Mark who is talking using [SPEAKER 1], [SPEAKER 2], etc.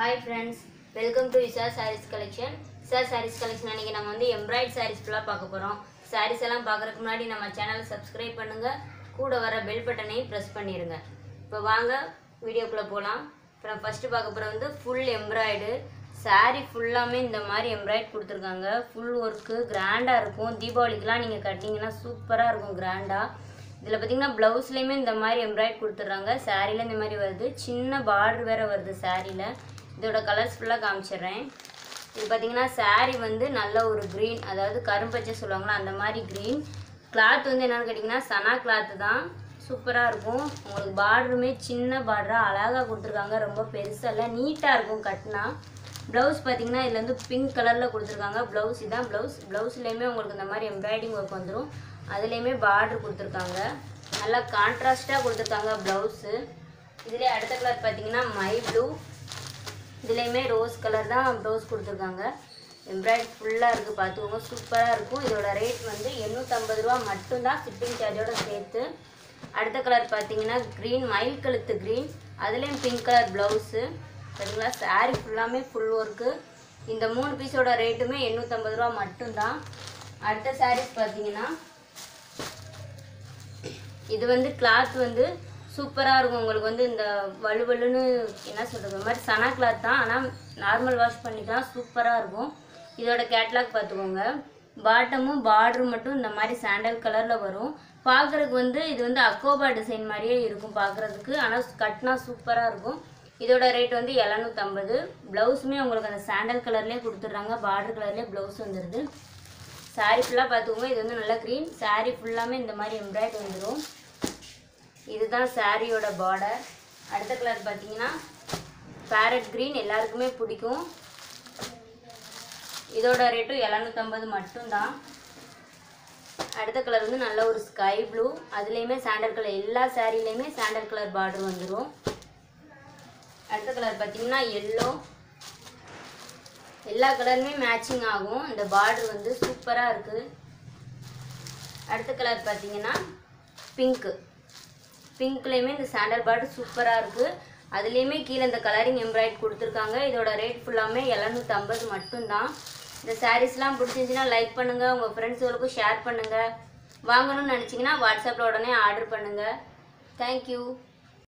[SPEAKER 1] hi friends welcome to Isha sarees collection Isha sarees collection அன்றைக்கி நம்ம வந்து எம்ப்ராய்ட் சாரீஸ் ஃபுல்லாக பார்க்க போகிறோம் சாரீஸ் எல்லாம் பார்க்குறதுக்கு முன்னாடி நம்ம சேனலை சப்ஸ்கிரைப் பண்ணுங்கள் கூட வர பெல் பட்டனையும் ப்ரெஸ் பண்ணிடுங்க இப்போ வாங்க வீடியோக்குள்ளே போகலாம் இப்போ நம்ம ஃபஸ்ட்டு பார்க்க போகிற வந்து ஃபுல் எம்ப்ராய்டு சாரீ ஃபுல்லாமே இந்த மாதிரி எம்ப்ராய்ட் கொடுத்துருக்காங்க ஃபுல் ஒர்க்கு கிராண்டாக இருக்கும் தீபாவளிக்கெலாம் நீங்கள் கட்டிங்கன்னா சூப்பராக இருக்கும் கிராண்டாக இதில் பார்த்தீங்கன்னா ப்ளவுஸ்லேயுமே இந்த மாதிரி எம்ப்ராய்ட் கொடுத்துட்றாங்க சாரியில் இந்த மாதிரி வருது சின்ன பார்டர் வேறு வருது சாரியில் இதோட கலர்ஸ் ஃபுல்லாக காமிச்சிடுறேன் இது பார்த்தீங்கன்னா சாரி வந்து நல்ல ஒரு க்ரீன் அதாவது கரும்பச்சை சொல்லுவாங்களா அந்த மாதிரி க்ரீன் கிளாத் வந்து என்னென்னு கேட்டிங்கன்னா சனா கிளாத்து தான் சூப்பராக இருக்கும் உங்களுக்கு பார்டருமே சின்ன பார்டராக அழகாக கொடுத்துருக்காங்க ரொம்ப பெருசாக இல்லை நீட்டாக இருக்கும் கட்டினா ப்ளவுஸ் பார்த்தீங்கன்னா இதில் வந்து பிங்க் கலரில் கொடுத்துருக்காங்க ப்ளவுஸ் இதுதான் ப்ளவுஸ் ப்ளவுஸ்லேயுமே உங்களுக்கு இந்த மாதிரி எம்ப்ராய்டிங் ஒர்க் வந்துடும் அதுலேயுமே பார்டர் கொடுத்துருக்காங்க நல்லா கான்ட்ராஸ்ட்டாக கொடுத்துருக்காங்க ப்ளவுஸு இதிலே அடுத்த கலர் பார்த்தீங்கன்னா மை ப்ளூ இதுலேயுமே ரோஸ் கலர் தான் ப்ளவுஸ் கொடுத்துருக்காங்க எம்ப்ராய்டரி ஃபுல்லாக இருக்குது பார்த்துக்கோங்க சூப்பராக இருக்கும் இதோட ரேட் வந்து எண்ணூற்றம்பது ரூபா மட்டும்தான் ஷிப்பிங் சார்ஜோட சேர்த்து அடுத்த கலர் பார்த்தீங்கன்னா க்ரீன் மயில் கழுத்து க்ரீன் அதுலேயும் பிங்க் கலர் ப்ளவுஸு சரிங்களா சாரீ ஃபுல்லாமே ஃபுல் ஒர்க்கு இந்த மூணு பீஸோட ரேட்டுமே எண்ணூற்றம்பது ரூபா மட்டும்தான் அடுத்த சாரீஸ் பார்த்தீங்கன்னா இது வந்து கிளாத் வந்து சூப்பராக இருக்கும் உங்களுக்கு வந்து இந்த வலுவலுன்னு என்ன சொல்கிறது இந்த மாதிரி சனா கிளாத் தான் ஆனால் நார்மல் வாஷ் பண்ணிக்கலாம் சூப்பராக இருக்கும் இதோட கேட்லாக் பார்த்துக்கோங்க பாட்டமும் பார்டரும் மட்டும் இந்த மாதிரி சாண்டல் கலரில் வரும் பார்க்குறதுக்கு வந்து இது வந்து அக்கோபா டிசைன் மாதிரியே இருக்கும் பார்க்குறதுக்கு ஆனால் கட்டினா சூப்பராக இருக்கும் இதோட ரேட் வந்து எழுநூற்றம்பது ப்ளவுஸுமே உங்களுக்கு அந்த சாண்டல் கலர்லேயே கொடுத்துட்றாங்க பார்டர் கலர்லேயே ப்ளவுஸ் வந்துடுது சாரீ ஃபுல்லாக பார்த்துக்கோங்க இது வந்து நல்லா க்ரீன் சாரீ ஃபுல்லாமே இந்த மாதிரி எம்ப்ராய்டரி வந்துடும் இதுதான் சாரியோட பார்டர் அடுத்த கலர் பார்த்தீங்கன்னா பேரட் க்ரீன் எல்லாருக்குமே பிடிக்கும் இதோட ரேட்டும் எழுநூற்றம்பது மட்டும்தான் அடுத்த கலர் வந்து நல்ல ஒரு ஸ்கை ப்ளூ அதுலேயுமே சாண்டல் கலர் எல்லா சாரிலையுமே சாண்டல் கலர் பார்டர் வந்துடும் அடுத்த கலர் பார்த்திங்கன்னா எல்லோ எல்லா கலருமே மேட்சிங் ஆகும் இந்த பார்டர் வந்து சூப்பராக இருக்குது அடுத்த கலர் பார்த்திங்கன்னா பிங்க்கு பிங்க்லேயுமே இந்த சாண்டல் பாட்டு சூப்பராக இருக்குது அதுலேயுமே கீழே இந்த கலரிங் எம்ப்ராய்ட் கொடுத்துருக்காங்க இதோட ரேட் ஃபுல்லாமே எழுநூற்றம்பது மட்டும்தான் இந்த சாரீஸ்லாம் பிடிச்சிருந்துச்சின்னா லைக் பண்ணுங்கள் உங்கள் ஃப்ரெண்ட்ஸுகளுக்கும் ஷேர் பண்ணுங்கள் வாங்கணும்னு நினச்சிங்கன்னா வாட்ஸ்அப்பில் உடனே ஆர்டர் பண்ணுங்கள் தேங்க்யூ